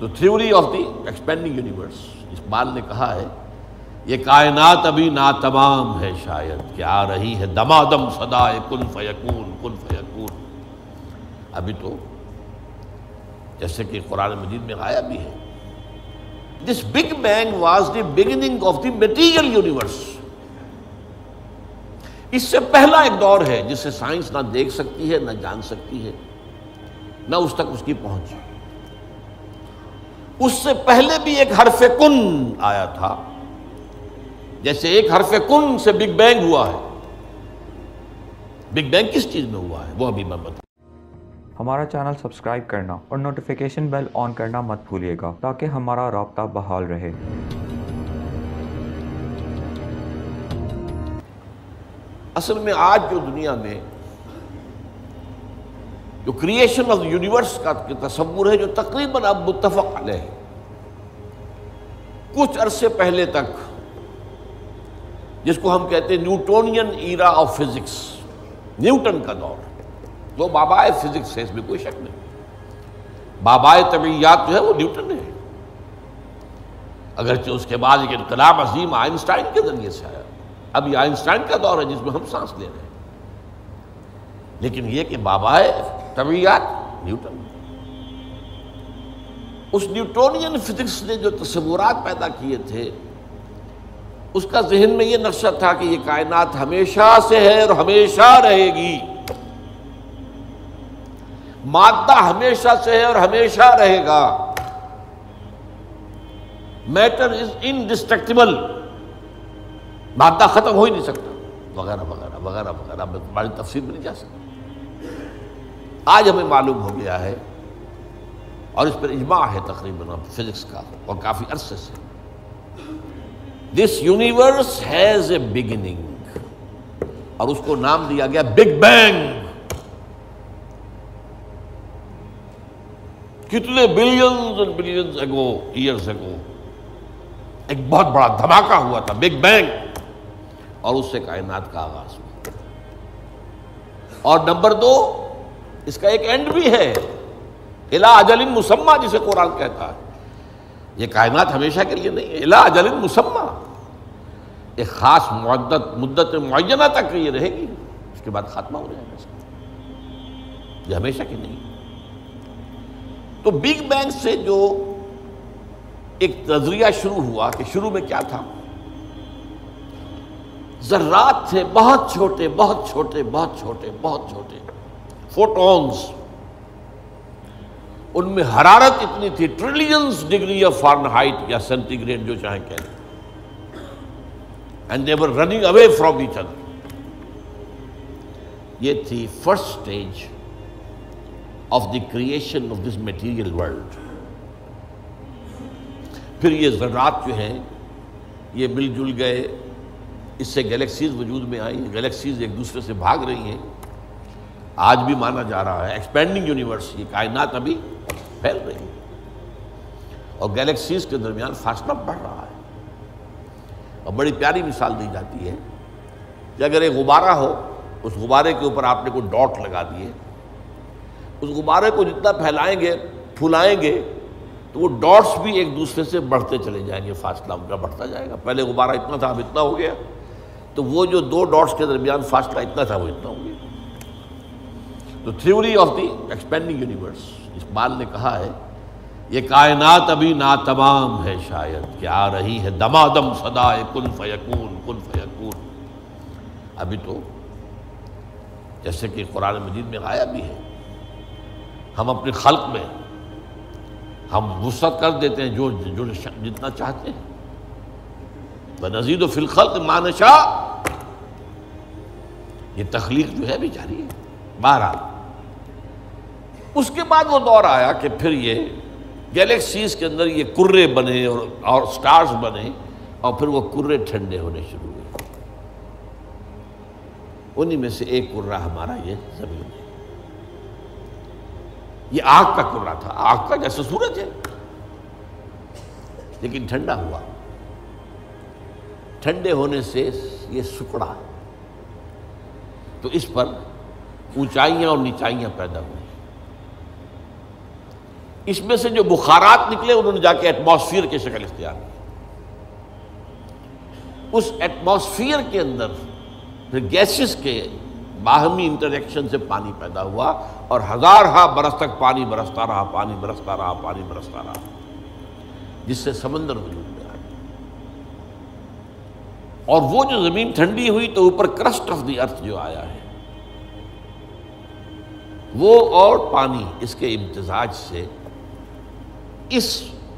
तो theory of the expanding universe Iqbal ने कहा है, ये कायनात अभी ना तमाम है शायद। क्या आ रही है दमादम सदाए कुन फयकून कुन फयकून। अभी तो जैसे कि कुरान मजीद में आया भी है। This big bang was the beginning of the material universe इससे पहला एक दौर है जिसे साइंस ना देख सकती है, ना जान सकती है। ना उस तक उसकी पहुँच। उससे पहले भी एक हरफ कुन आया था। जैसे एक हरफ कुन से बिग बैंग हुआ है। बिग बैंग किस चीज़ में हुआ है वो अभी मैं बता हमारा चैनल सब्सक्राइब करना और नोटिफिकेशन बेल ऑन करना मत भूलिएगा ताकि हमारा रबता बहाल रहे। असल में आज जो दुनिया में जो क्रिएशन ऑफ़ यूनिवर्स का तस्वुर है जो तकरीबन अब मुतफ़ है। कुछ अरसे पहले तक, जिसको हम कहते हैं Newtonian era of physics, Newton का दौर। वो बाबाए फिजिक्स है इसमें कोई शक नहीं। बाबाए तबीयात जो है, वो न्यूटन है। अगरचे उसके बाद एक इनकलाब अजीम आइंस्टाइन के ज़रिए से आया। अब ये आइंस्टाइन का दौर है, जिसमें हम सांस ले रहे हैं। लेकिन ये कि बाबाए तबीयात न्यूटन उस न्यूटोनियन फिजिक्स ने जो तस्वुरात पैदा किए थे, उसका जहन में ये नक्शा था कि ये कायनात हमेशा से है और हमेशा रहेगी। मादा हमेशा से है और हमेशा रहेगा। Matter is indestructible. मादा खत्म हो ही नहीं सकता। वगैरह वगैरह वगैरह वगैरह। बड़ी तफसील में नहीं जा सकती। आज हमें मालूम हो गया है और इस पर इजमा है तकरीबन अब फिजिक्स का, और काफ़ी अरसे से। This universe has a beginning और उसको नाम दिया गया बिग बैंग कितने billions and billions ago years ago एक बहुत बड़ा धमाका हुआ था बिग बैंग और उससे कायनात का आगाज़ हुआ। और नंबर दो इसका एक एंड भी है। इला अजलिन मुसम्मा जिसे कुरान कहता है। ये कायनात हमेशा के लिए नहीं है। इला अजलिन मुसम्मा। एक खास मुद्दत मुद्दत मुआयना तक ये रहेगी। उसके बाद खात्मा हो जाएगा इसका। ये हमेशा की नहीं तो बिग बैंग से जो एक नज़रिया शुरू हुआ कि शुरू में क्या था? जर्रात थे बहुत छोटे बहुत छोटे बहुत छोटे बहुत छोटे। फोटोन्स। उनमें हरारत इतनी थी ट्रिलियंस डिग्री ऑफ़ फारेनहाइट या सेंटीग्रेड जो चाहे कह लें। And they're running away from each other ये थी first stage of the creation of this material world फिर ये ज़रात जो हैं, ये मिलजुल गए, इससे गैलेक्सीज वजूद में आई गैलेक्सीज एक दूसरे से भाग रही हैं। आज भी माना जा रहा है एक्सपेंडिंग यूनिवर्स ये कायनात अभी फैल रही है और गैलेक्सीज के दरमियान फासला बढ़ रहा है। और बड़ी प्यारी मिसाल दी जाती है कि अगर एक गुब्बारा हो, उस गुब्बारे के ऊपर आपने कोई डॉट लगा दिए। उस गुब्बारे को जितना फैलाएँगे, फुलाएँगे तो वो डॉट्स भी एक दूसरे से बढ़ते चले जाएँगे फासला उनका बढ़ता जाएगा। पहले गुब्बारा इतना था, अब इतना हो गया। तो वो जो दो डॉट्स के दरमियान फासला इतना था, वो इतना हो गया। तो theory of the expanding universe Iqbal ने कहा है, ये कायनात अभी ना तमाम है शायद, कि आ रही है दमादम सदाए कुन फयकून कुन फयकून। अभी तो जैसे कि कुरान मजीद में आया भी है, हम अपने खल्क में, हम वसत कर देते हैं जो जो जितना चाहते हैं। व नजीद फ़िलखल्क मानशा ये तखलीक जो है भी जारी है। बहरहाल उसके बाद वो दौर आया कि फिर ये गैलेक्सीज के अंदर ये कुर्रे बने और और स्टार्स बने और फिर वो कुर्रे ठंडे होने शुरू हुए। उन्हीं में से एक कुर्रा हमारा ये ज़मीन है। ये आग का कुर्रा था। आग का जैसे सूरज है। लेकिन ठंडा हुआ। ठंडे होने से ये सुकड़ा तो इस पर ऊंचाइयाँ और निचाइयाँ पैदा हुई। इसमें से जो बुखारात निकले, उन्होंने जाके एटमॉस्फियर की शक्ल इख्तियार की। उस एटमॉस्फियर के अंदर, फिर गैसेस के बाहमी इंटरेक्शन से पानी पैदा हुआ और हज़ार हा बरस तक पानी बरसता रहा, पानी बरसता रहा, पानी बरसता रहा, जिससे समंदर वजूद में आया। और वो जो ज़मीन ठंडी हुई तो ऊपर क्रस्ट ऑफ़ द अर्थ जो आया है, वो और पानी इसके इम्तजाज से इस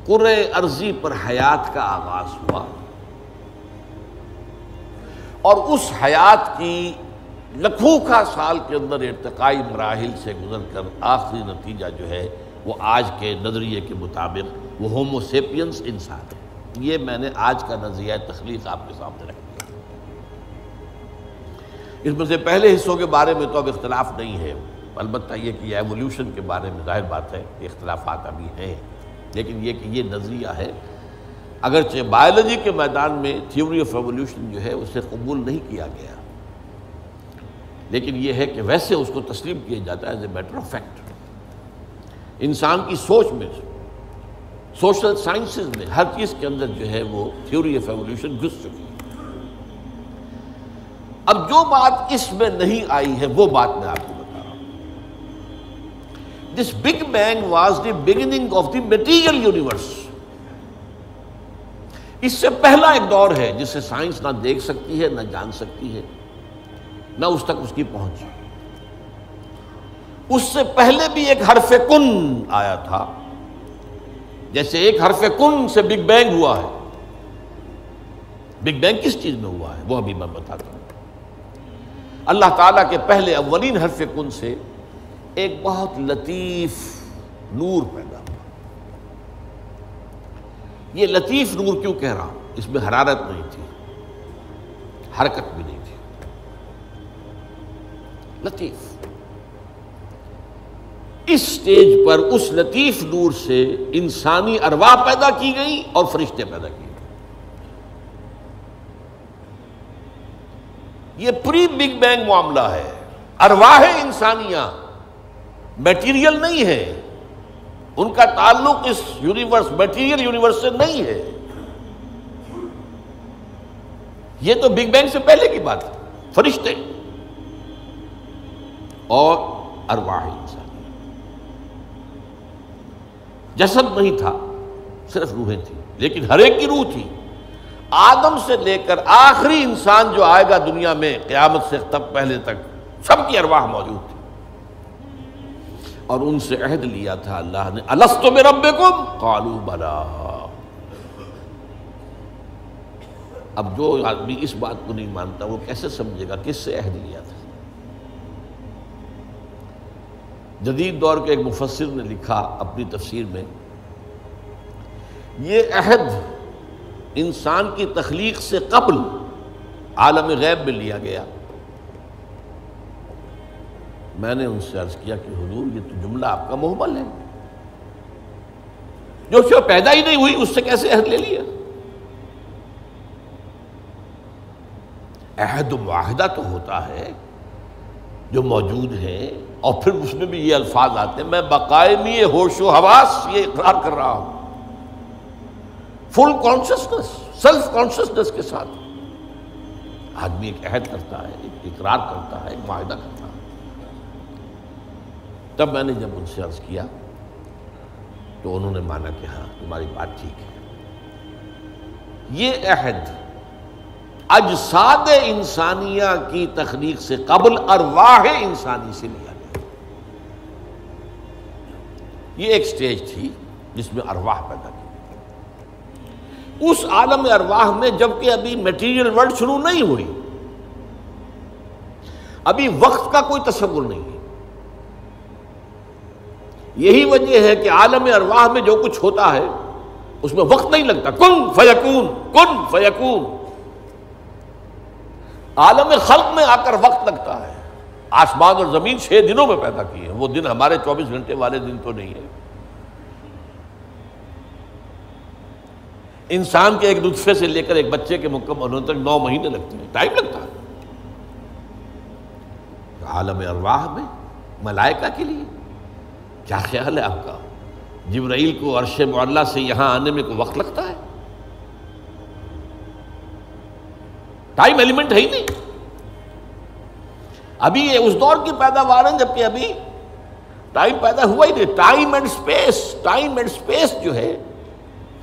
कुरे अर्जी पर हयात का आगाज़ हुआ। और उस हयात की लखों का साल के अंदर इरतकाई मराहल से गुजर कर आखिरी नतीजा जो है, वो आज के नज़रिए के मुताबिक वो होमोसेपियंस इंसान है। ये मैंने आज का नज़रिया तख्लीक आपके सामने रख दिया। इसमें से पहले हिस्सों के बारे में तो अब इख्तलाफ नहीं है, अलबत्त ये कि एवोल्यूशन के बारे में ज़ाहिर बात है इख्तलाफात अभी हैं। लेकिन ये कि ये नज़रिया है, अगरचे बायोलॉजी के मैदान में थ्योरी ऑफ़ एवोल्यूशन जो है, उसे कबूल नहीं किया गया। लेकिन यह है कि वैसे उसको तस्लीम किया जाता है as a matter of fact इंसान की सोच में सोशल साइंसेज में, हर चीज़ के अंदर जो है, वो थ्योरी ऑफ़ एवोल्यूशन घुस चुकी है। अब जो बात इसमें नहीं आई है, वो बात मैं आपको this big bang was the beginning of the material universe इससे पहला एक दौर है जिसे साइंस ना देख सकती है, ना जान सकती है। ना उस तक उसकी पहुँच उससे पहले भी एक हरफ कुन आया था। जैसे एक हरफ कुन से बिग बैंग हुआ है। बिग बैंग किस चीज़ में हुआ है? वो अभी मैं बताता हूँ। अल्लाह ताला के पहले अवलिन हरफ कुन से एक बहुत लतीफ नूर पैदा हुआ। ये लतीफ नूर क्यों कह रहा हूँ? इसमें हरारत नहीं थी, हरकत भी नहीं थी। लतीफ। इस स्टेज पर उस लतीफ नूर से इंसानी अरवा पैदा की गई और फरिश्ते पैदा किए ये प्री बिग बैंग मामला है। अरवाह इंसानिया। मटेरियल नहीं है। उनका ताल्लुक इस यूनिवर्स, मटेरियल यूनिवर्स से नहीं है। ये तो बिग बैंग से पहले की बात है। फरिश्ते। और अरवाह इंसान जसद नहीं था, सिर्फ़ रूहें थी, लेकिन हर एक की रूह थी। आदम से लेकर आखिरी इंसान जो आएगा दुनिया में, क्यामत से तब पहले तक, सबकी अरवाह मौजूद थी। और उनसे अहद लिया था अल्लाह ने। अलस्तो में रब को कालू बला। अब जो आदमी इस बात को नहीं मानता, वो कैसे समझेगा किससे अहद लिया था? जदीद दौर के एक मुफसर ने लिखा अपनी तफसीर में, ये अहद इंसान की तख्लीक से कबल आलम गैब में लिया गया। मैंने उनसे अर्ज़ किया कि, हजूर, ये तो जुमला आपका मोहमल है। जो शो पैदा ही नहीं हुई, उससे कैसे अहद ले लिया? अहद वाहिदा तो होता है, जो मौजूद है, और फिर उसमें भी ये अल्फाज आते हैं, मैं बाकायमी होशो हवास ये इकरार कर रहा हूँ। फुल कॉन्शियसनेस, सेल्फ कॉन्शियसनेस के साथ। आदमी एक अहद करता है, एक इकरार करता है, एक माहिदा करता है। तब मैंने जब उनसे अर्ज़ किया तो उन्होंने माना कि हाँ तुम्हारी बात ठीक है। ये अहद अजसाद इंसानिया की तखलीक से कबल अरवाह इंसानी से लिया गया। ये एक स्टेज थी जिसमें अरवाह पैदा की उस आलम अरवाह में जबकि अभी मटेरियल वर्ल्ड शुरू नहीं हुई, अभी वक्त का कोई तस्वुर नहीं यही वजह है कि आलम अरवाह में जो कुछ होता है, उसमें वक्त नहीं लगता। कुन फयकून कुन फयकून। आलम खल्क में आकर वक्त लगता है। आसमान और ज़मीन छह दिनों में पैदा किए वो दिन हमारे 24 घंटे वाले दिन तो नहीं है। इंसान के एक नुस्फे से लेकर एक बच्चे के मुकम्मल होने तक नौ महीने लगते हैं। टाइम लगता है। आलम अरवाह में मलाइका के लिए। क्या ख्याल है आपका? जबराइल को अरश मुल्ला से यहाँ आने में कोई वक्त लगता है? टाइम एलिमेंट है ही नहीं। अभी ये उस दौर की पैदावार है, जबकि अभी टाइम पैदा हुआ ही नहीं। Time and space time and space जो है,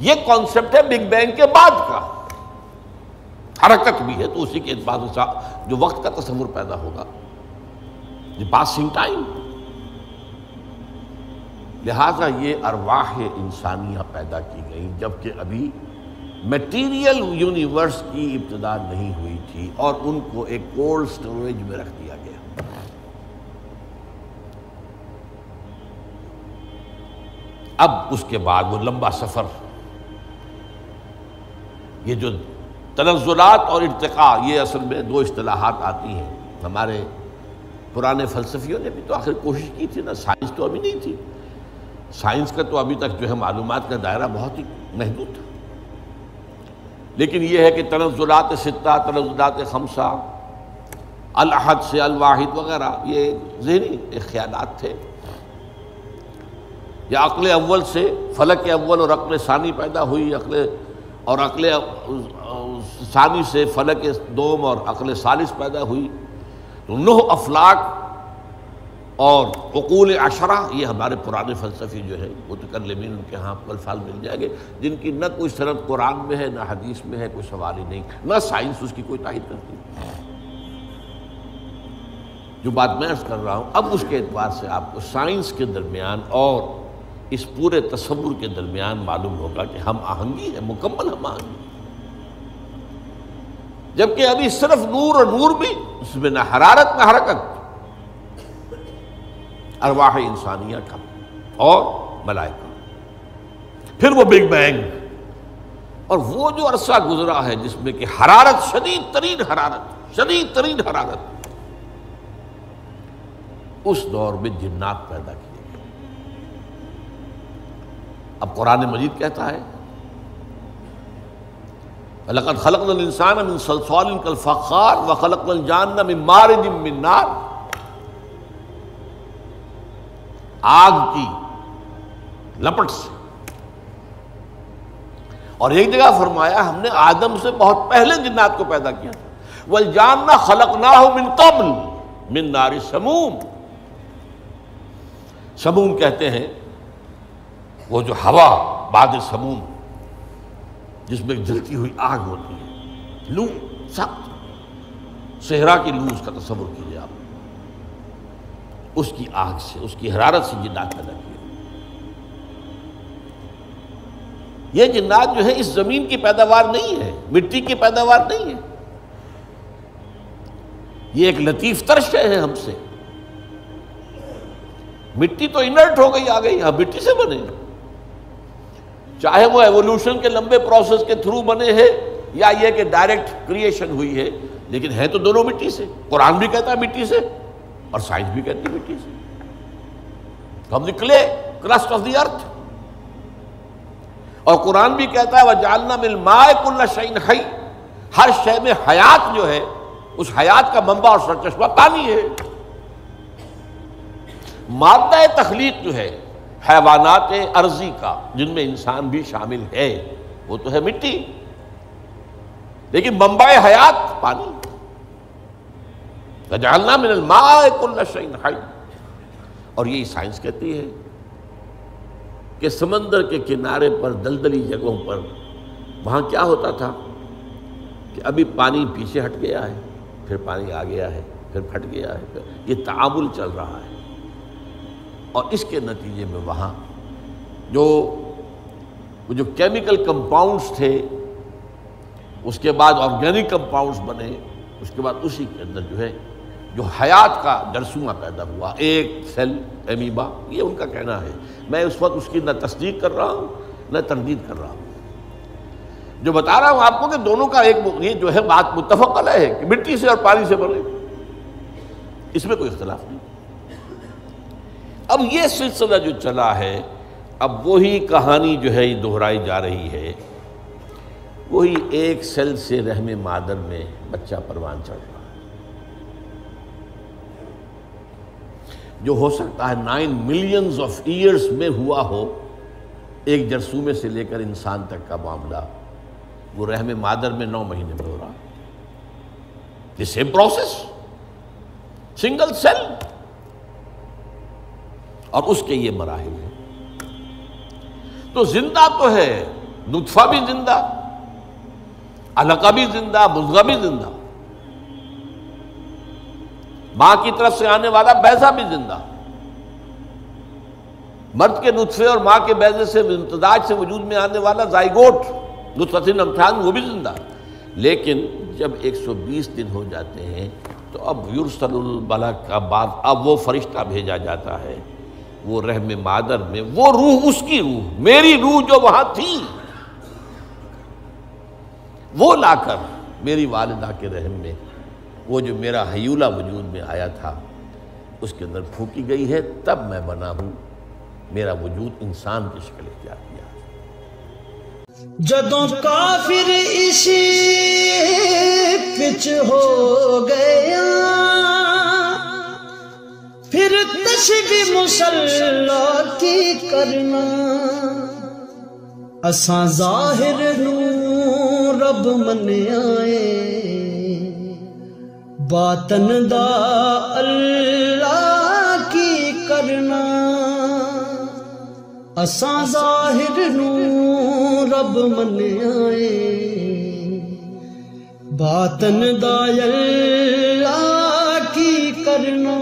ये कॉन्सेप्ट है बिग बैंग के बाद का। हरकत भी है तो उसी के बाद जो वक्त का तस्वुर पैदा होगा। पासिंग टाइम लिहाजा ये अरवाह इंसानियाँ पैदा की गई, जबकि अभी मटीरियल यूनिवर्स की इब्तदा नहीं हुई थी और उनको एक कोल्ड स्टोरेज में रख दिया गया। अब उसके बाद वो लंबा सफ़र, ये जो तनजुलात और इरतका, ये असल में दो असलाहत आती हैं। हमारे पुराने फ़लसफियों ने भी तो आखिर कोशिश की थी ना, साइंस तो अभी नहीं थी। साइंस का तो अभी तक जो है मालूम का दायरा बहुत ही महदूद था। लेकिन यह है कि तनजुलात सित्ता, तनजुलात खमसा अलहद से अलवाहिद वगैरह, ये जहनी ख्याल थे। या अकल अव्वल से फलक अव्वल और अकल सानी पैदा हुई, अकल और अकल सानी से फलक दोम और अकल सालिस पैदा हुई। तो अफलाक और अकूल अशरा, ये हमारे पुराने फ़लसफ़ी जो है वो मुतकलमिन उनके यहाँ अल्फाज मिल जाएँगे, जिनकी न कोई सरत कुरान में है, ना हदीस में है, कोई सवाल ही नहीं, न साइंस उसकी कोई ताहिद करती। जो बात मैं अर्ज़ कर रहा हूँ, अब उसके एतबार से आपको साइंस के दरमियान और इस पूरे तस्वुर के दरमियान मालूम होगा कि हम आहंगी है, मुकम्मल हम आहंगी जबकि अभी सिर्फ़ नूर और नूर भी, उसमें ना हरारत, न हरकत। अरवाह इंसानिया का और मलाइका। फिर वो बिग बैंग। और वो जो अरसा गुजरा है, जिसमें कि हरारत, शदीद तरीन हरारत, शदीद तरीन हरारत, उस दौर में जिन्नात पैदा किए गए अब कुरान मजीद कहता है लकत खलक इंसान सलसाल कल फ़ार व खलक जान मिन आग की, लपट से। और एक जगह फरमाया, हमने आदम से बहुत पहले जिन्नात को पैदा किया था। वल जानना खलक ना हो मिन कबल, मिन नारी समूम। समूम कहते हैं, वो जो हवा बाद समूम, जिसमें जलती हुई आग होती है। लू, सख्त। सेहरा की लू, उसका तस्वुर कीजिए आप। उसकी आग से, उसकी हरारत से जिन्नात पैदा किए ये जिन्नात जो है, इस ज़मीन की पैदावार नहीं है, मिट्टी की पैदावार नहीं है। ये एक लतीफ तरश है हमसे। मिट्टी तो इनर्ट हो गई, आ गई हम मिट्टी से बने। चाहे वो एवोल्यूशन के लंबे प्रोसेस के थ्रू बने हैं, या ये कि डायरेक्ट क्रिएशन हुई है, लेकिन है तो दोनों मिट्टी से। कुरान भी कहता है मिट्टी से। और साइंस भी कहती मिट्टी से हम निकले, क्रस्ट ऑफ़ द अर्थ। और कुरान भी कहता है वह जालना मिल माए कुल्ला शैन हई हर शय में हयात जो है, उस हयात का मंबा और सरचश्मा पानी है। मादा तखलीक जो है, हैवानात अर्जी का, जिनमें इंसान भी शामिल है, वो तो है मिट्टी। लेकिन मंबा हयात पानी। और यही साइंस कहती है कि समंदर के किनारे पर दलदली जगहों पर वहाँ क्या होता था कि अभी पानी पीछे हट गया है फिर पानी आ गया है फिर फट गया है ये तामुल चल रहा है और इसके नतीजे में वहाँ जो जो केमिकल कंपाउंड्स थे उसके बाद ऑर्गेनिक कंपाउंड्स बने उसके बाद उसी के अंदर जो है जो हयात का जरसूमा पैदा हुआ, एक सेल एमीबा, ये उनका कहना है। मैं उस वक्त उसकी न तस्दीक कर रहा हूँ, न तरदीद कर रहा हूँ। जो बता रहा हूँ आपको कि दोनों का एक ये जो है बात मुतफ़ है कि मिट्टी से और पानी से बने। इसमें कोई इख्तलाफ नहीं। अब ये सिलसिला जो चला है, अब वही कहानी जो है ये दोहराई जा रही है। वही एक सेल से रहमे मादर में बच्चा परवान चढ़ रहा जो हो सकता है नाइन मिलियंस ऑफ़ ईयर्स में हुआ हो, एक जरसूमे से लेकर इंसान तक का मामला। वो रहम मादर में नौ महीने में हो रहा। The same process single cell और उसके ये मराहल हैं। तो ज़िंदा तो है, नुतफा भी ज़िंदा, अलका भी ज़िंदा मुजगा भी ज़िंदा। माँ की तरफ़ से आने वाला बैजा भी ज़िंदा। मर्द के नुतफे और माँ के बैजे से इम्तदाज से वजूद में आने वाला जाइगोट नुतफतिन अमथान वो भी ज़िंदा। लेकिन जब 120 दिन हो जाते हैं तो अब युरसलबला का बाद अब वो फरिश्ता भेजा जाता है। वो रहम मादर में, वो रूह उसकी रूह, मेरी रूह जो वहाँ थी, वो लाकर मेरी वालिदा के रहम में वो जो मेरा हयूला वजूद में आया था, उसके अंदर फूकी गई है, तब मैं बना हूँ। मेरा वजूद इंसान की शक्ल इख्तियार किया। जदों काफिर इसी पिच हो गया, फिर तशबी मुसल्ला की करना, असा ज़ाहिर नू रब मन आए। बातन दा अल्लाह की करना असा जाहिर नू रब मन आए बातन दा अल्लाह की करना